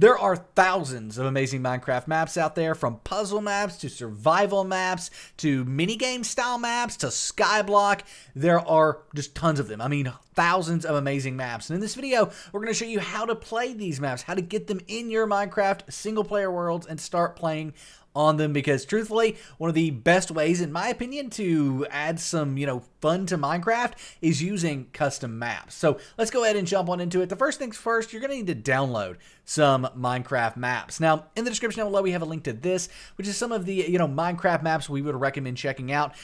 There are thousands of amazing Minecraft maps out there, from puzzle maps to survival maps to minigame style maps to skyblock. There are just tons of them. I mean, thousands of amazing maps. And in this video, we're going to show you how to play these maps, how to get them in your Minecraft single player worlds and start playing on them because truthfully, one of the best ways, in my opinion, to add some, you know, fun to Minecraft is using custom maps. So let's go ahead and jump on into it. The first things first, you're going to need to download some Minecraft maps. Now, in the description down below, we have a link to this, which is some of the, you know, Minecraft maps we would recommend checking out.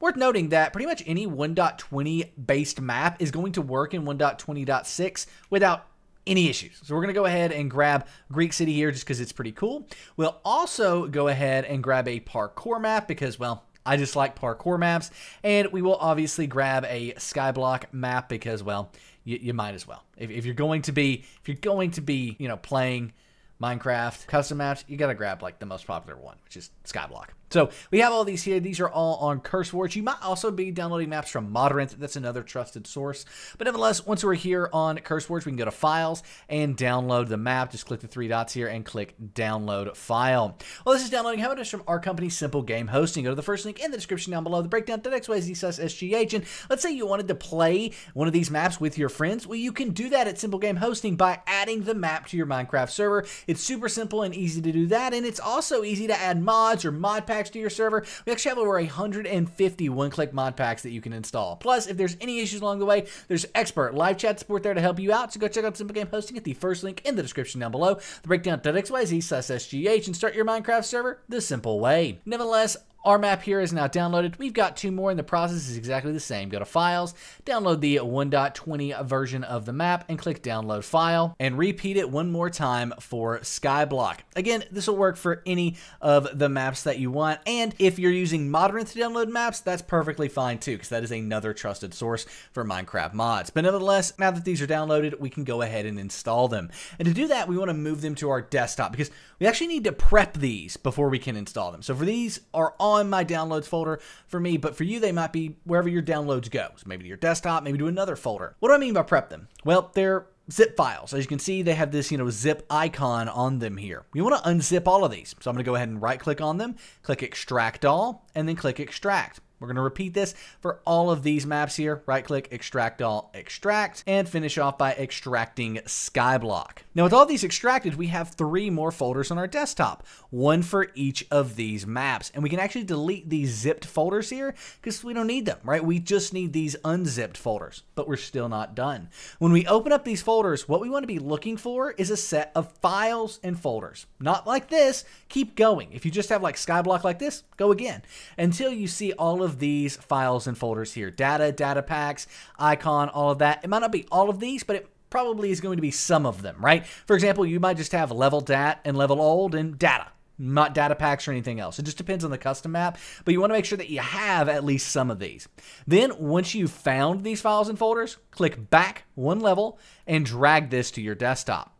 Worth noting that pretty much any 1.20 based map is going to work in 1.20.6 without any issues. So we're going to go ahead and grab Greek City here just because it's pretty cool. We'll also go ahead and grab a parkour map because, well, I just like parkour maps. And we will obviously grab a skyblock map because, well, you, you might as well. If, if you're going to be, if you're going to be, you know, playing Minecraft custom maps, you got to grab like the most popular one, which is skyblock. So we have all these here. These are all on CurseForge. You might also be downloading maps from Modrinth. That's another trusted source. But nevertheless, once we're here on CurseForge, we can go to Files and download the map. Just click the three dots here and click Download File. Well, this is downloading. How about this from our company, Simple Game Hosting? Go to the first link in the description down below. The breakdown.xyz slash SGH. And let's say you wanted to play one of these maps with your friends. Well, you can do that at Simple Game Hosting by adding the map to your Minecraft server. It's super simple and easy to do that. And it's also easy to add mods or mod packs packs to your server. We actually have over 150 one-click mod packs that you can install. Plus, if there's any issues along the way, there's expert live chat support there to help you out. So go check out Simple Game Hosting at the first link in the description down below. The breakdown.xyz slash SGH and start your Minecraft server the simple way. Nevertheless, our map here is now downloaded. We've got two more and the process is exactly the same. Go to Files, download the 1.20 version of the map and click Download File and repeat it one more time for Skyblock. Again, this will work for any of the maps that you want and if you're using Modrinth to download maps, that's perfectly fine too because that is another trusted source for Minecraft mods. But nevertheless, now that these are downloaded, we can go ahead and install them. And to do that, we want to move them to our desktop because we actually need to prep these before we can install them. So for these are on on my downloads folder for me, but for you, they might be wherever your downloads go. So maybe to your desktop, maybe to another folder. What do I mean by prep them? Well, they're zip files. As you can see, they have this, you know, zip icon on them here. We want to unzip all of these. So I'm going to go ahead and right click on them, click extract all, and then click extract. We're going to repeat this for all of these maps here. Right click, extract all, extract, and finish off by extracting Skyblock. Now with all these extracted, we have three more folders on our desktop, one for each of these maps. And we can actually delete these zipped folders here because we don't need them, right? We just need these unzipped folders, but we're still not done. When we open up these folders, what we want to be looking for is a set of files and folders. Not like this, keep going. If you just have like Skyblock like this, go again until you see all of these files and folders here. Data, data packs, icon, all of that. It might not be all of these, but it probably is going to be some of them, right? For example, you might just have level dat and level old and data not data packs or anything else. It just depends on the custom map, but you want to make sure that you have at least some of these. Then, once you've found these files and folders, click back one level and drag this to your desktop.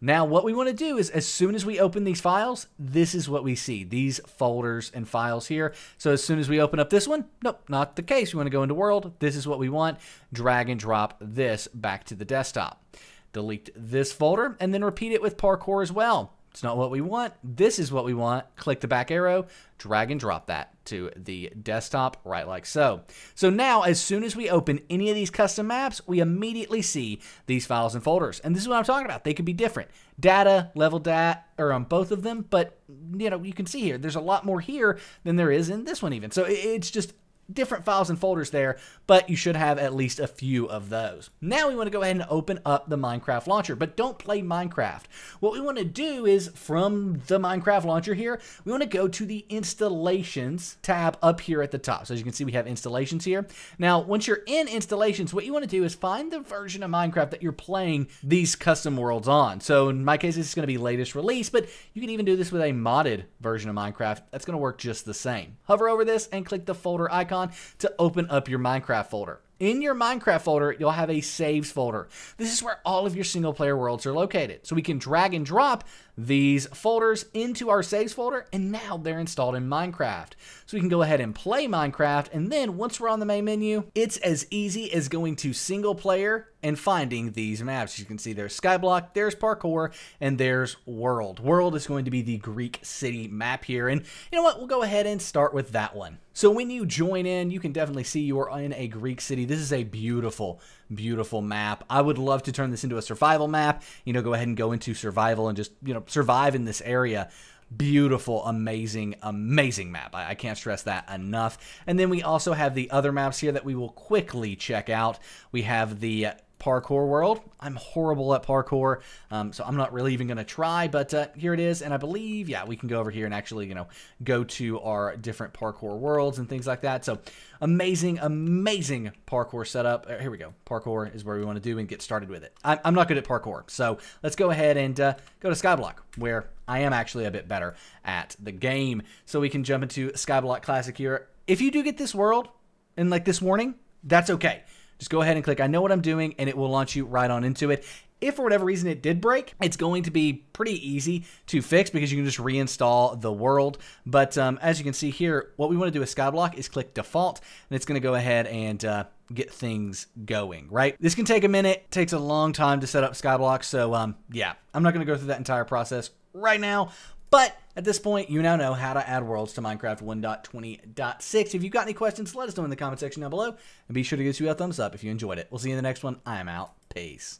Now, what we want to do is as soon as we open these files, this is what we see, these folders and files here. So as soon as we open up this one, nope, not the case. We want to go into world. This is what we want. Drag and drop this back to the desktop. Delete this folder and then repeat it with parkour as well. It's not what we want. This is what we want. Click the back arrow, drag and drop that to the desktop right like so. So now, as soon as we open any of these custom maps, we immediately see these files and folders. And this is what I'm talking about. They could be different. Data, level data or on both of them, but you know, you can see here, there's a lot more here than there is in this one even. So it's just different files and folders there, but you should have at least a few of those. Now we want to go ahead and open up the Minecraft launcher, but don't play Minecraft. What we want to do is from the Minecraft launcher here, we want to go to the installations tab up here at the top. So as you can see, we have installations here. Now, once you're in installations, what you want to do is find the version of Minecraft that you're playing these custom worlds on. So in my case, this is going to be latest release, but you can even do this with a modded version of Minecraft. That's going to work just the same. Hover over this and click the folder icon icon to open up your Minecraft folder. In your Minecraft folder, you'll have a saves folder. This is where all of your single player worlds are located. So we can drag and drop these folders into our saves folder, and now they're installed in Minecraft. So we can go ahead and play Minecraft, and then once we're on the main menu, it's as easy as going to single player and finding these maps. You can see there's Skyblock, there's Parkour, and there's World. World is going to be the Greek city map here, and you know what? We'll go ahead and start with that one. So when you join in, you can definitely see you are in a Greek city. This is a beautiful, beautiful map. I would love to turn this into a survival map. You know, go ahead and go into survival and just, you know, survive in this area beautiful, amazing, amazing map. I, I, can't stress that enough. And then we also have the other maps here that we will quickly check out. We have the parkour world. I'm horrible at parkour, um, so I'm not really even going to try, but uh, here it is. And I believe, yeah, we can go over here and actually, you know, go to our different parkour worlds and things like that. So amazing, amazing parkour setup. Uh, here we go. Parkour is where we want to do and get started with it. I'm, I'm not good at parkour, so let's go ahead and uh, go to Skyblock, where I am actually a bit better at the game. So we can jump into Skyblock Classic here. If you do get this world and like this warning, that's okay just go ahead and click I know what I'm doing and it will launch you right on into it. If for whatever reason it did break, it's going to be pretty easy to fix because you can just reinstall the world. But um, as you can see here, what we want to do with Skyblock is click default and it's going to go ahead and uh, get things going, right? This can take a minute, it takes a long time to set up Skyblock. So um, yeah, I'm not going to go through that entire process right now, but at this point, you now know how to add worlds to Minecraft 1.20.6. If you've got any questions, let us know in the comment section down below. And be sure to give us a thumbs up if you enjoyed it. We'll see you in the next one. I am out. Peace.